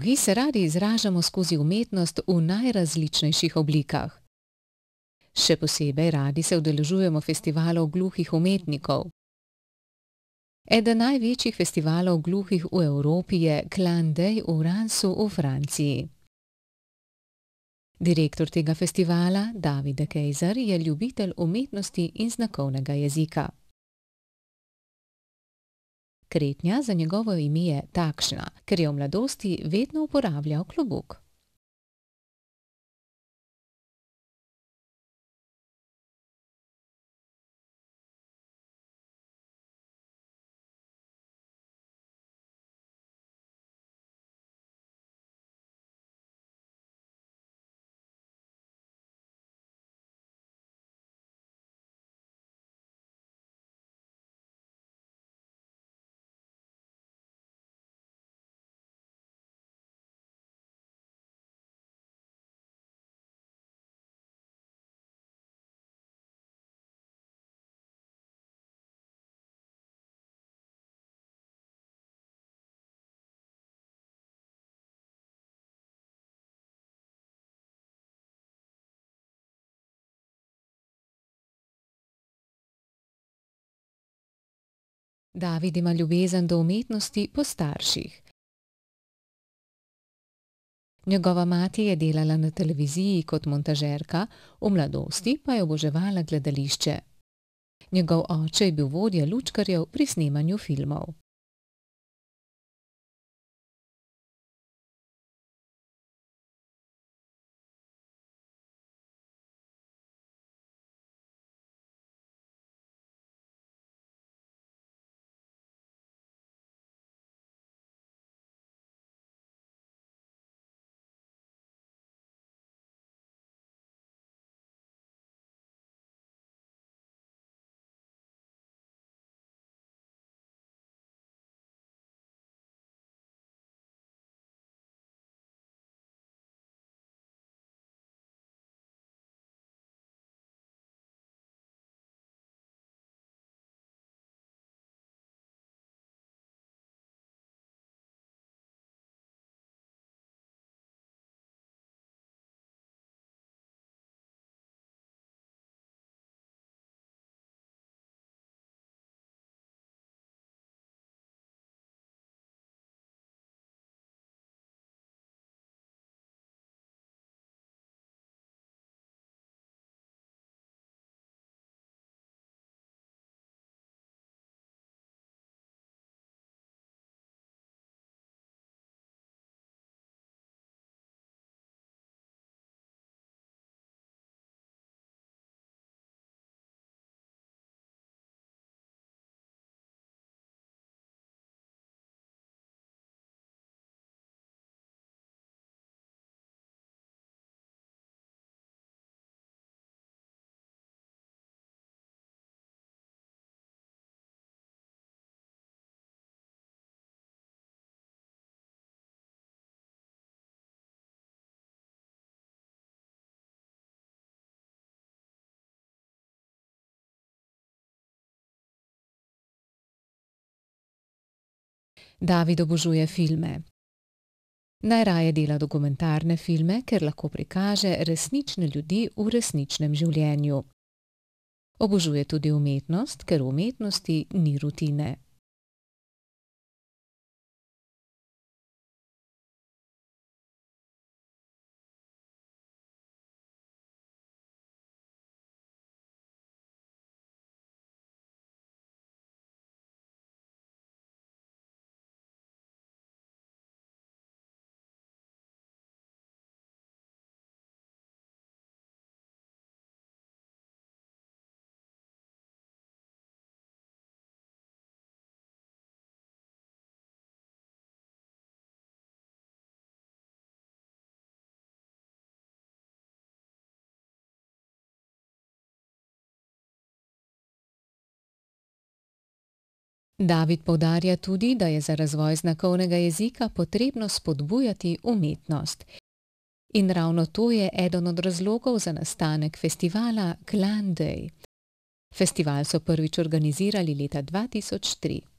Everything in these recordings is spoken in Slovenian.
Gluhi se radi izražamo skozi umetnost v najrazličnejših oblikah. Še posebej radi se udeležujemo festivalov gluhih umetnikov. Eden največjih festivalov gluhih v Evropi je Clan Day v Reims v Franciji. Direktor tega festivala, David De Keyser, je ljubitelj umetnosti in znakovnega jezika. Kretnja za njegovo ime je takšna, ker je v mladosti vedno uporabljal klobuk. David ima ljubezen do umetnosti po starših. Njegova mati je delala na televiziji kot montažerka, v mladosti pa je oboževala gledališče. Njegov oče je bil vodja lučkarjev pri snemanju filmov. David obožuje filme. Najraje dela dokumentarne filme, ker lahko prikaže resnične ljudi v resničnem življenju. Obožuje tudi umetnost, ker v umetnosti ni rutine. David povdarja tudi, da je za razvoj znakovnega jezika potrebno spodbujati umetnost. In ravno to je eden od razlogov za nastanek festivala Glandej. Festival so prvič organizirali leta 2003.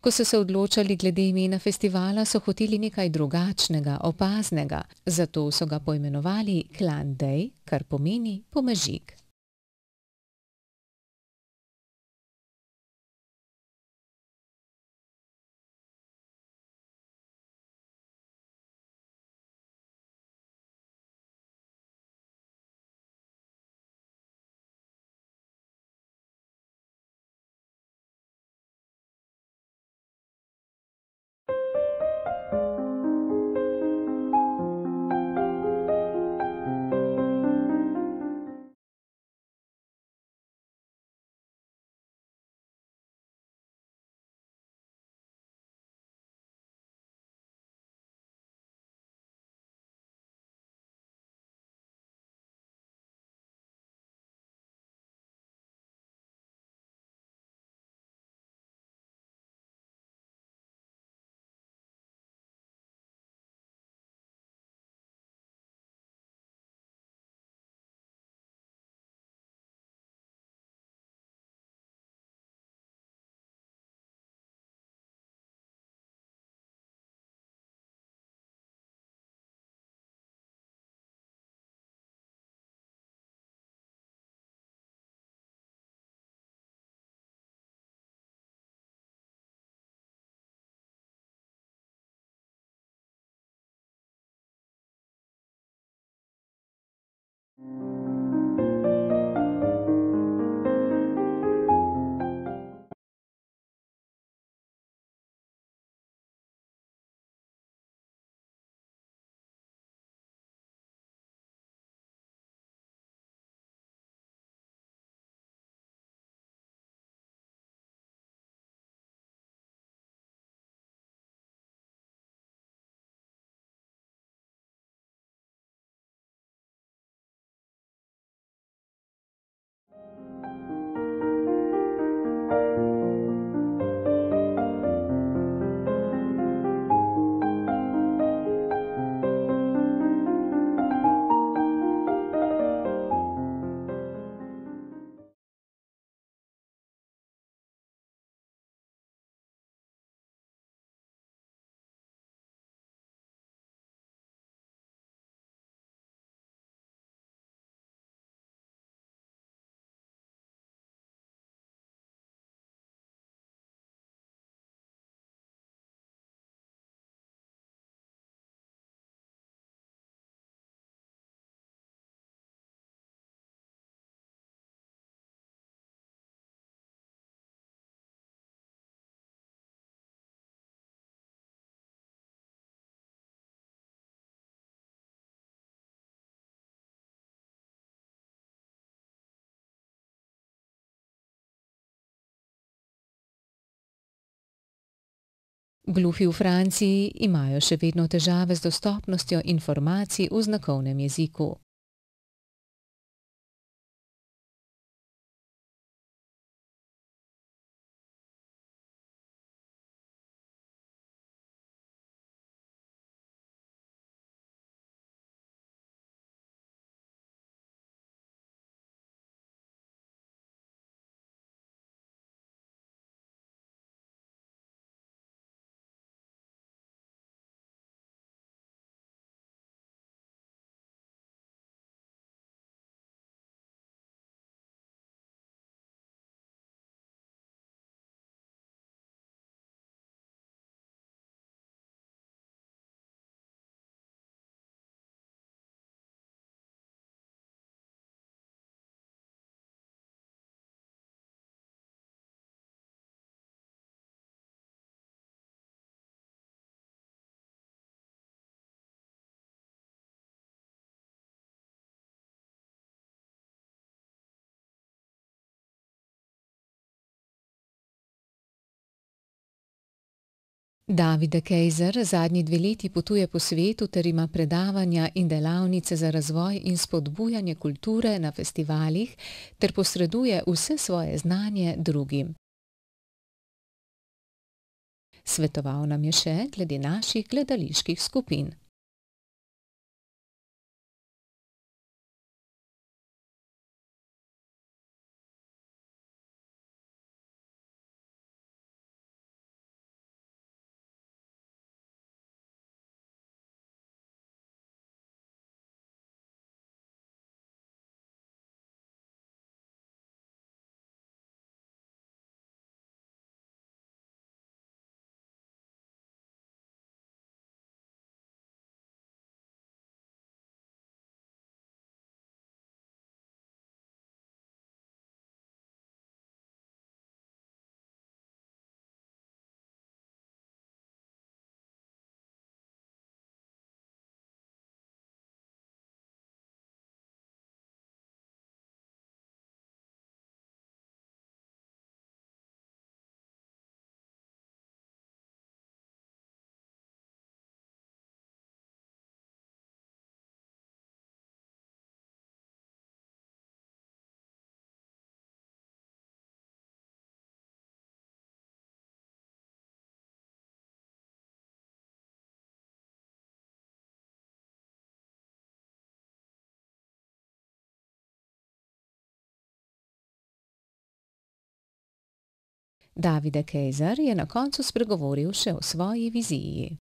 Ko so se odločali glede imena festivala, so hoteli nekaj drugačnega, opaznega, zato so ga poimenovali Klan Dej, kar pomeni pomežik. Gluhi v Franciji imajo še vedno težave z dostopnostjo informacij v znakovnem jeziku. Davide Kejzer zadnji dve leti potuje po svetu ter ima predavanja in delavnice za razvoj in spodbujanje kulture na festivalih ter posreduje vse svoje znanje drugim. Svetoval nam je še glede naših gledaliških skupin. Davide Kejzer je na koncu spregovoril še o svoji viziji.